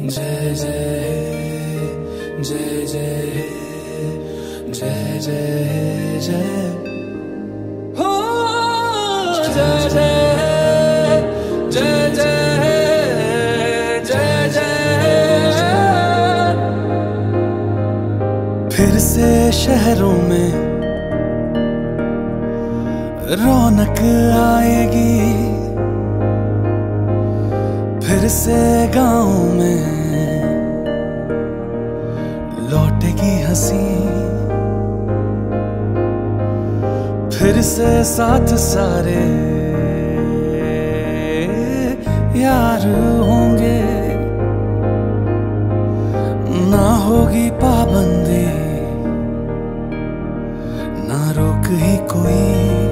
जय जय जय जय जय जय जय। हो जय जय शहरों में रौनक आएगी। से गाँव में लौटेगी हँसी। फिर से साथ सारे यार होंगे। ना होगी पाबंदी, ना रोक ही कोई।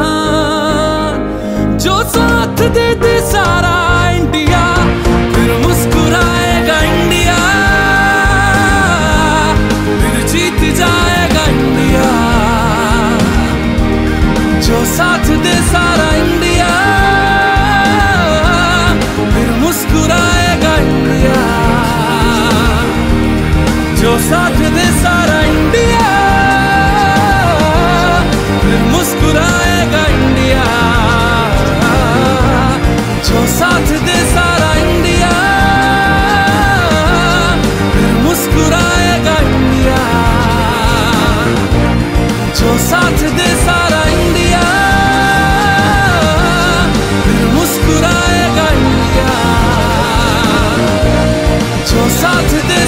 साथ दे